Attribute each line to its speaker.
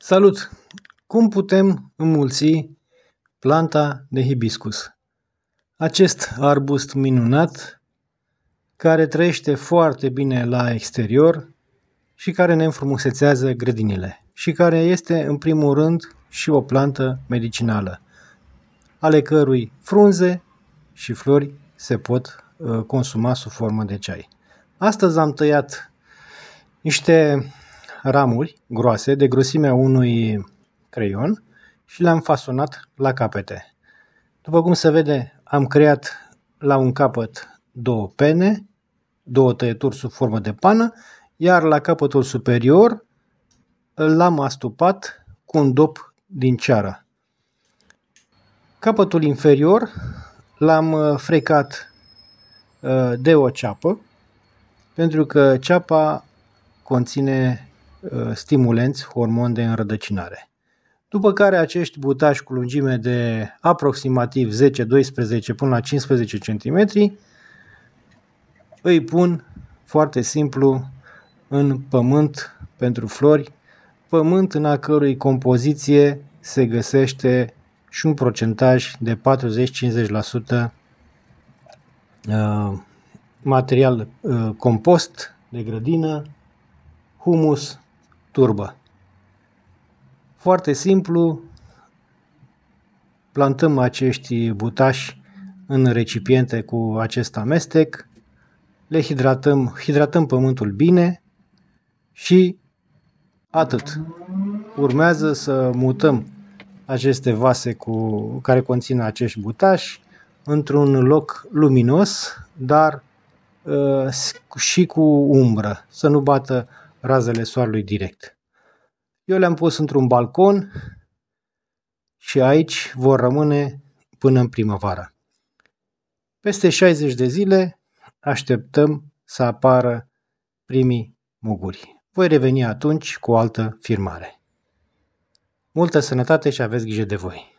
Speaker 1: Salut! Cum putem înmulți planta de hibiscus? Acest arbust minunat care trăiește foarte bine la exterior și care ne înfrumusețează grădinile și care este în primul rând și o plantă medicinală, ale cărui frunze și flori se pot uh, consuma sub formă de ceai. Astăzi am tăiat niște ramuri groase de grosimea unui creion și le-am fasonat la capete. După cum se vede, am creat la un capăt două pene, două tăieturi sub formă de pană, iar la capătul superior l-am astupat cu un dop din ceară. Capătul inferior l-am uh, frecat uh, de o ceapă, pentru că ceapa conține uh, stimulenți, hormoni de înrădăcinare. După care acești butași cu lungime de aproximativ 10-12 până la 15 cm îi pun foarte simplu în pământ pentru flori, pământ în a cărui compoziție se găsește și un procentaj de 40-50% uh, material uh, compost de grădină, humus, turbă. Foarte simplu, plantăm acești butași în recipiente cu acest amestec, le hidratăm, hidratăm pământul bine și atât. Urmează să mutăm aceste vase cu, care conțin acești butași într-un loc luminos, dar uh, și cu umbră, să nu bată razele soarelui direct. Eu le-am pus într-un balcon și aici vor rămâne până în primăvară. Peste 60 de zile așteptăm să apară primii muguri. Voi reveni atunci cu o altă firmare. Multă sănătate și aveți grijă de voi!